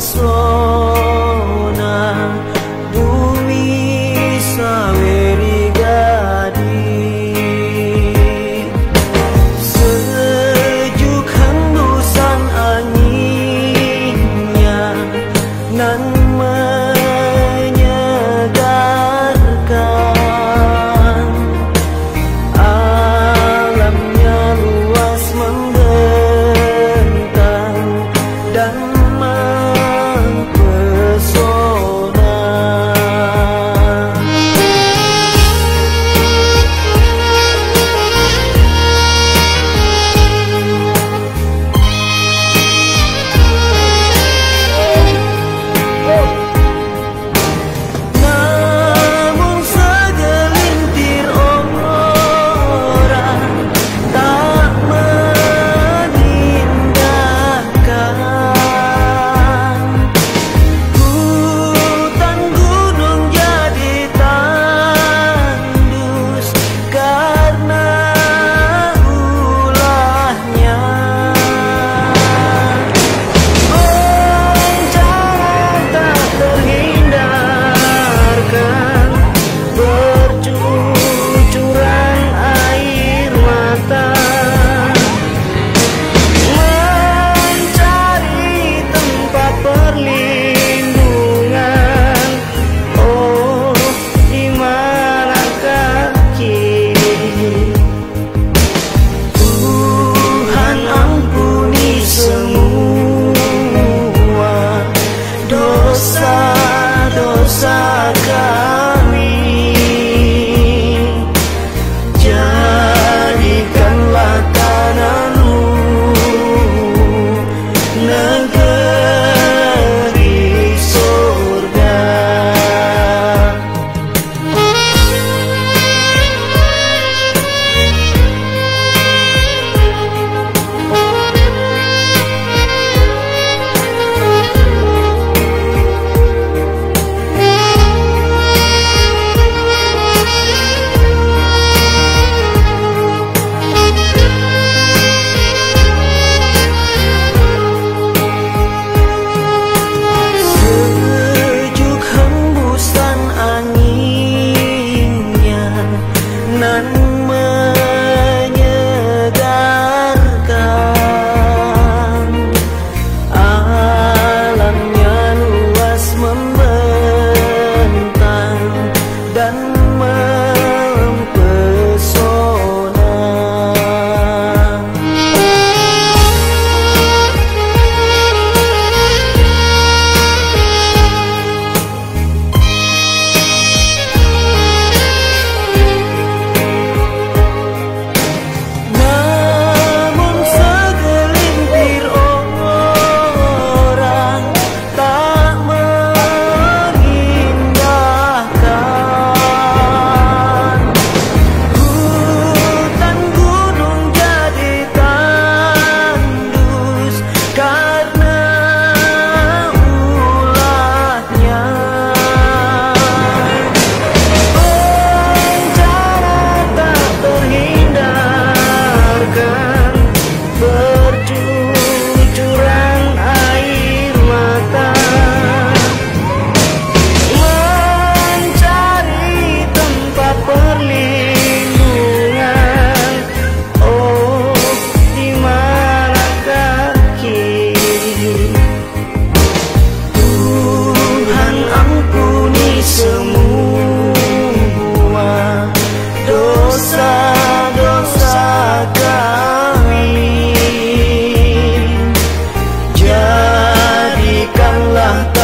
mempesona saka canta